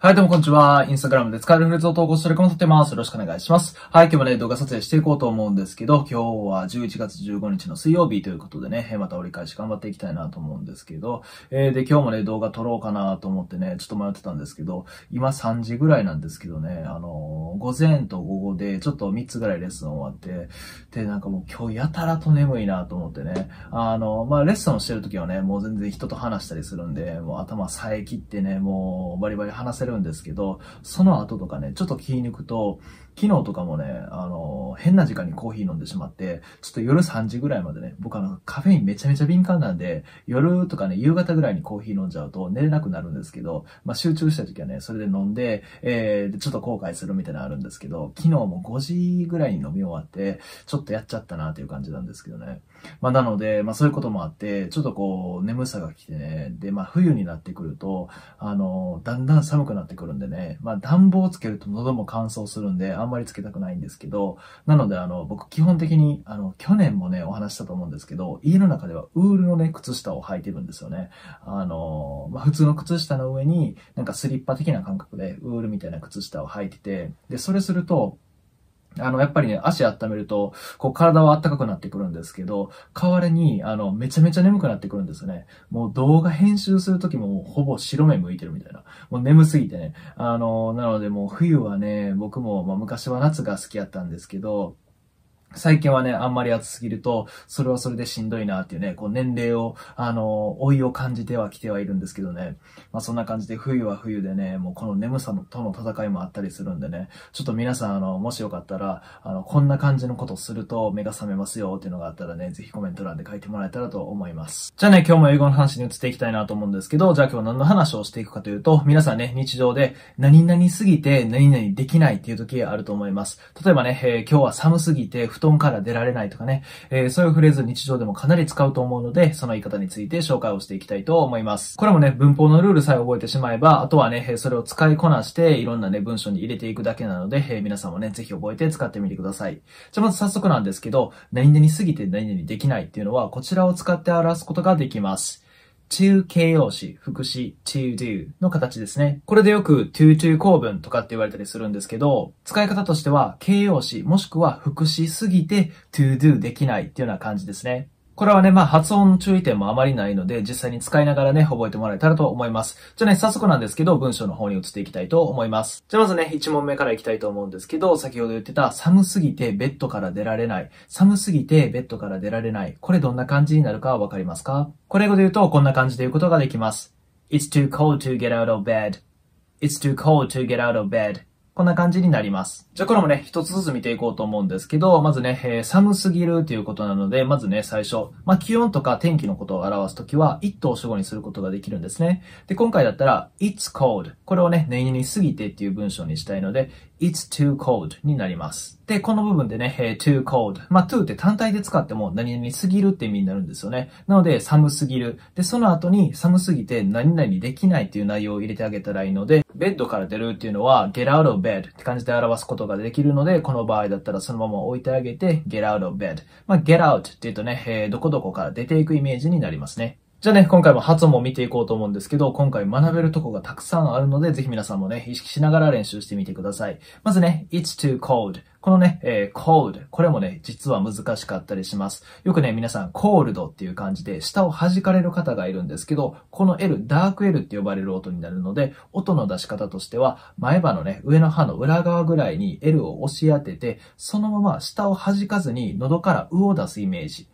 はい、どうもこんにちは。インスタグラムで使えるフレーズを投稿してるかも撮ってます。よろしくお願いします。はい、今日もね、動画撮影していこうと思うんですけど、今日は11月15日の水曜日ということでね、また折り返し頑張っていきたいなと思うんですけど、えー、で、今日もね、動画撮ろうかなと思ってね、ちょっと迷ってたんですけど、今3時ぐらいなんですけどね、あのー、午前と午後でちょっと3つぐらいレッスン終わって、で、なんかもう今日やたらと眠いなと思ってね、あのー、まあ、レッスンをしてる時はね、もう全然人と話したりするんで、もう頭さえ切ってね、もうバリバリ話せるんですけど、その後とかね、ちょっと気抜くと、昨日とかもね、あの、変な時間にコーヒー飲んでしまって、ちょっと夜3時ぐらいまでね、僕あの、カフェインめちゃめちゃ敏感なんで、夜とかね、夕方ぐらいにコーヒー飲んじゃうと寝れなくなるんですけど、まあ集中した時はね、それで飲んで、えー、ちょっと後悔するみたいなのあるんですけど、昨日も5時ぐらいに飲み終わって、ちょっとやっちゃったなという感じなんですけどね。まあなので、まあそういうこともあって、ちょっとこう、眠さが来てね、で、まあ冬になってくると、あの、だんだん寒くなってくるんでね、まあ暖房をつけると喉も乾燥するんで、あんまりつけたくないんですけど、なのであの、僕基本的に、あの、去年もね、お話したと思うんですけど、家の中ではウールのね、靴下を履いてるんですよね。あの、まあ普通の靴下の上に、なんかスリッパ的な感覚で、ウールみたいな靴下を履いてて、で、それすると、あの、やっぱりね、足温めると、こう体は暖かくなってくるんですけど、代わりに、あの、めちゃめちゃ眠くなってくるんですよね。もう動画編集するときもほぼ白目向いてるみたいな。もう眠すぎてね。あの、なのでもう冬はね、僕も、まあ昔は夏が好きやったんですけど、最近はね、あんまり暑すぎると、それはそれでしんどいなっていうね、こう年齢を、あの、老いを感じてはきてはいるんですけどね。まあそんな感じで冬は冬でね、もうこの眠さとの戦いもあったりするんでね、ちょっと皆さん、あの、もしよかったら、あの、こんな感じのことすると目が覚めますよっていうのがあったらね、ぜひコメント欄で書いてもらえたらと思います。じゃあね、今日も英語の話に移っていきたいなと思うんですけど、じゃあ今日何の話をしていくかというと、皆さんね、日常で何々すぎて何々できないっていう時あると思います。例えばね、えー、今日は寒すぎて布団から出られないとかね、えー、そういうフレーズ日常でもかなり使うと思うので、その言い方について紹介をしていきたいと思います。これもね、文法のルールさえ覚えてしまえば、あとはね、それを使いこなして、いろんなね、文章に入れていくだけなので、えー、皆さんもね、ぜひ覚えて使ってみてください。じゃまず早速なんですけど、何々すぎて何々できないっていうのは、こちらを使って表すことができます。To 形容詞、副詞 to do の形ですね。これでよく to to 構文とかって言われたりするんですけど、使い方としては形容詞もしくは副詞すぎて to do できないっていうような感じですね。これはね、まあ発音注意点もあまりないので、実際に使いながらね、覚えてもらえたらと思います。じゃあね、早速なんですけど、文章の方に移っていきたいと思います。じゃあまずね、1問目からいきたいと思うんですけど、先ほど言ってた、寒すぎてベッドから出られない。寒すぎてベッドから出られない。これどんな感じになるかわかりますか？これ英語で言うと、こんな感じで言うことができます。It's too cold to get out of bed. It's too cold to get out of bed. こんな感じになります。じゃあこれもね、一つずつ見ていこうと思うんですけど、まずね、えー、寒すぎるということなので、まずね、最初、まあ、気温とか天気のことを表すときは、一等主語にすることができるんですね。で、今回だったら、it's cold。これをね、何々すぎてっていう文章にしたいので、it's too cold になります。で、この部分でね、えー、too cold。まあ、too って単体で使っても何々すぎるって意味になるんですよね。なので、寒すぎる。で、その後に寒すぎて何々できないっていう内容を入れてあげたらいいので、ベッドから出るっていうのは get out of bed って感じで表すことができるので、この場合だったらそのまま置いてあげて get out of bed。まあ、get out って言うとね、えー、どこどこから出ていくイメージになりますね。じゃあね、今回も発音も見ていこうと思うんですけど、今回学べるとこがたくさんあるので、ぜひ皆さんもね、意識しながら練習してみてください。まずね、it's too cold。このね、えー、cold。これもね、実は難しかったりします。よくね、皆さん、cold っていう感じで、下を弾かれる方がいるんですけど、この L、ダーク L って呼ばれる音になるので、音の出し方としては、前歯のね、上の歯の裏側ぐらいに L を押し当てて、そのまま下を弾かずに喉からうを出すイメージ。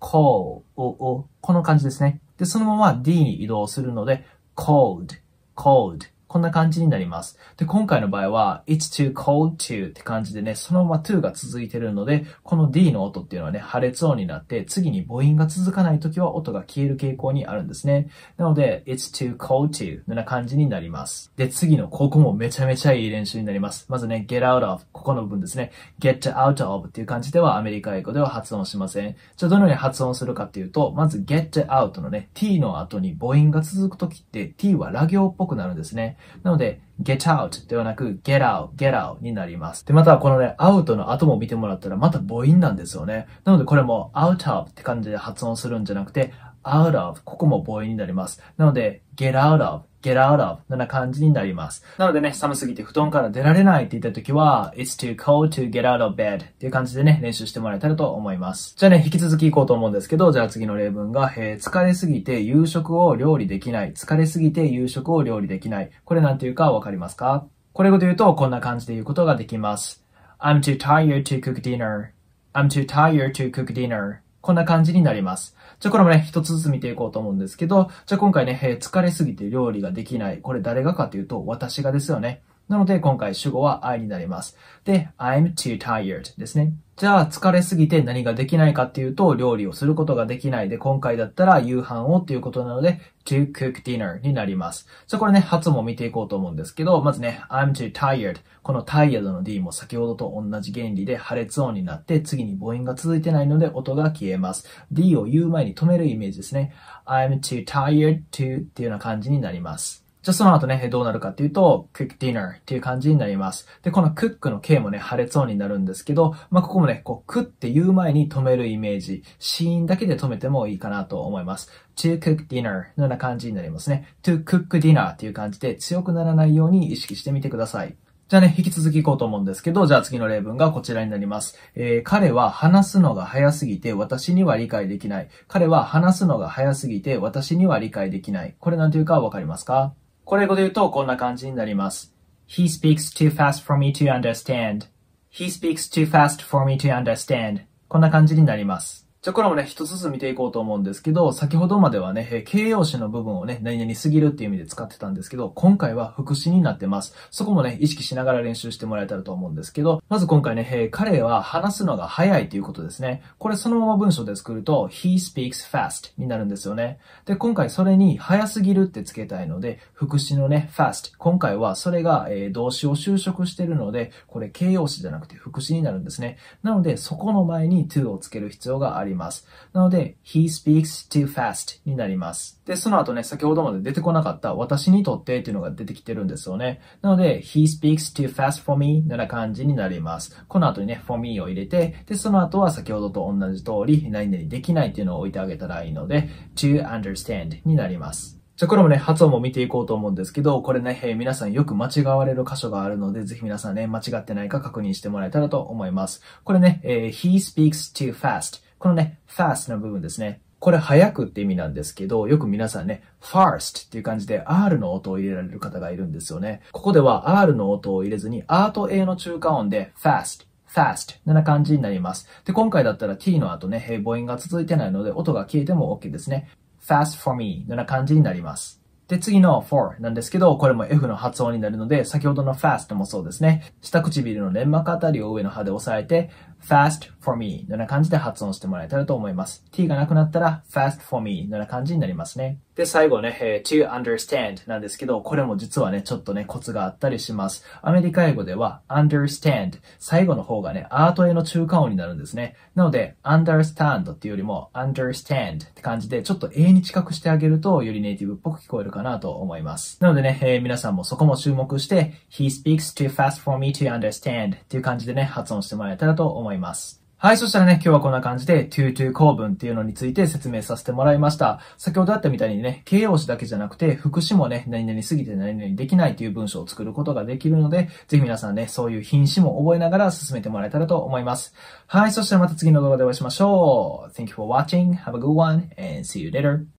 cold, お、お、この感じですね。で、そのまま D に移動するので、cold, cold こんな感じになります。で、今回の場合は、it's too cold to って感じでね、そのまま to が続いてるので、この D の音っていうのはね、破裂音になって、次に母音が続かないときは音が消える傾向にあるんですね。なので、it's too cold to のような感じになります。で、次のここもめちゃめちゃいい練習になります。まずね、get out of ここの部分ですね。get out of っていう感じではアメリカ英語では発音しません。じゃあどのように発音するかっていうと、まず get out のね、t の後に母音が続くときって t はラ行っぽくなるんですね。なので、get out ではなく get out, get out になります。で、またこのね、out の後も見てもらったらまた母音なんですよね。なのでこれも out of って感じで発音するんじゃなくて out of ここも母音になります。なので get out of, get out of のような感じになります。なのでね、寒すぎて布団から出られないって言った時は、it's too cold to get out of bed っていう感じでね、練習してもらえたらと思います。じゃあね、引き続き行こうと思うんですけど、じゃあ次の例文が、えー、疲れすぎて夕食を料理できない。疲れすぎて夕食を料理できない。これなんていうかわかりますか？これを言うと、こんな感じで言うことができます。I'm too tired to cook dinner.I'm too tired to cook dinner. こんな感じになります。じゃこれもね、一つずつ見ていこうと思うんですけど、じゃ今回ね、えー、疲れすぎて料理ができない。これ誰がかというと、私がですよね。なので、今回主語は I になります。で、I'm too tired ですね。じゃあ、疲れすぎて何ができないかっていうと、料理をすることができないで、今回だったら夕飯をっていうことなので、to cook dinner になります。じゃあ、これね、発も見ていこうと思うんですけど、まずね、I'm too tired。この tired の D も先ほどと同じ原理で破裂音になって、次に母音が続いてないので音が消えます。D を言う前に止めるイメージですね。I'm too tired to っていうような感じになります。じゃあその後ね、どうなるかっていうと、cook dinner っていう感じになります。で、この cook の K もね、破裂音になるんですけど、まあ、ここもね、こう、くって言う前に止めるイメージ、シーンだけで止めてもいいかなと思います。to cook dinner のような感じになりますね。to cook dinner っていう感じで強くならないように意識してみてください。じゃあね、引き続きいこうと思うんですけど、じゃあ次の例文がこちらになります。えー、彼は話すのが早すぎて私には理解できない。彼は話すのが早すぎて私には理解できない。これなんていうかわかりますか？これ語で言うとこんな感じになります。He speaks too fast for me to understand. He speaks too fast for me to understand. こんな感じになります。じゃあこれもね、一つずつ見ていこうと思うんですけど、先ほどまではね、形容詞の部分をね、何々すぎるっていう意味で使ってたんですけど、今回は副詞になってます。そこもね、意識しながら練習してもらえたらと思うんですけど、まず今回ね、彼は話すのが早いということですね。これそのまま文章で作ると、he speaks fast になるんですよね。で、今回それに早すぎるってつけたいので、副詞のね、fast。今回はそれが、えー、動詞を修飾してるので、これ形容詞じゃなくて副詞になるんですね。なので、そこの前に to をつける必要があります。ります。なので、he speaks too fast になります。で、その後ね、先ほどまで出てこなかった私にとってっていうのが出てきてるんですよね。なので、he speaks too fast for me のような感じになります。この後にね、for me を入れて、で、その後は先ほどと同じ通り、何々できないっていうのを置いてあげたらいいので、to understand になります。じゃこれもね、発音も見ていこうと思うんですけど、これね、えー、皆さんよく間違われる箇所があるので、ぜひ皆さんね、間違ってないか確認してもらえたらと思います。これね、えー、he speaks too fast このね、fast の部分ですね。これ早くって意味なんですけど、よく皆さんね、fast っていう感じで R の音を入れられる方がいるんですよね。ここでは R の音を入れずに R と A の中間音で fast fast な感じになります。で、今回だったら t の後ね、母音が続いてないので音が消えても OK ですね。fast for me のような感じになります。で、次の for なんですけど、これも F の発音になるので、先ほどの fast もそうですね。下唇の粘膜あたりを上の歯で押さえて、fast for me のような感じで発音してもらえたらと思います。t がなくなったら fast for me のような感じになりますね。で、最後ね、えー、to understand なんですけど、これも実はね、ちょっとね、コツがあったりします。アメリカ英語では understand 最後の方がね、アートへの中間音になるんですね。なので、understand っていうよりも understand って感じで、ちょっと A に近くしてあげると、よりネイティブっぽく聞こえるかなと思います。なのでね、えー、皆さんもそこも注目して、he speaks too fast for me to understand っていう感じでね、発音してもらえたらと思います。いますはい、そしたらね、今日はこんな感じで to to 構文っていうのについて説明させてもらいました。先ほどあったみたいにね、形容詞だけじゃなくて、副詞もね、何々すぎて何々できないという文章を作ることができるので、ぜひ皆さんね、そういう品詞も覚えながら進めてもらえたらと思います。はい、そしたらまた次の動画でお会いしましょう。Thank you for watching. Have a good one and see you later.